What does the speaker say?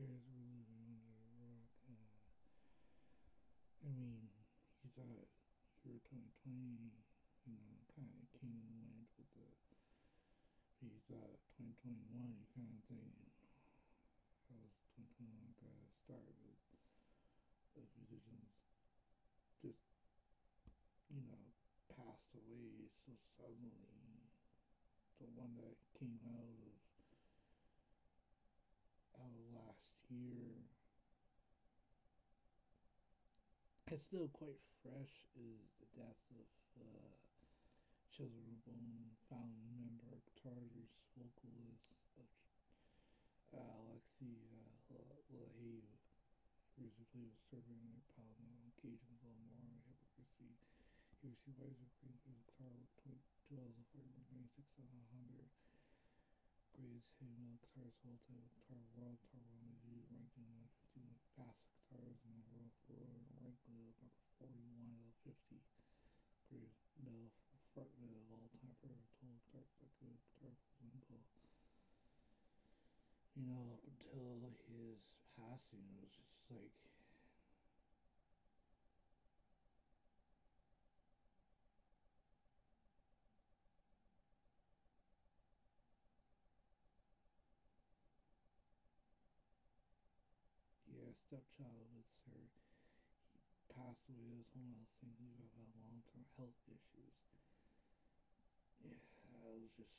guys were under rock. Uh, I mean, he thought year 2020, you know, kind of came and went with the. He thought 2021, you kind of thinking, how was 2021 going to start with the musicians just, you know, passed away so suddenly. The one that came out of year. It's still quite fresh is the death of uh, Children Bodom, founding member, guitarist, vocalist of uh, Alexi uh, previously played with Serbian and Powell on occasions while more hypocrisy. He Weiser Green for his guitar work 2004 on 100 greatest heavy metal guitarist of all time, Guitar World, Guitar World Review, ranked number 51 fastest guitarists in the world for ranked number 41 out of 50 greatest metal frontmen of all time for total guitar collective guitar Wimpel. You know, up until his passing, it was just like yeah, stepchild of his her he passed away. It was home health thing about long term health issues. Yeah, I was just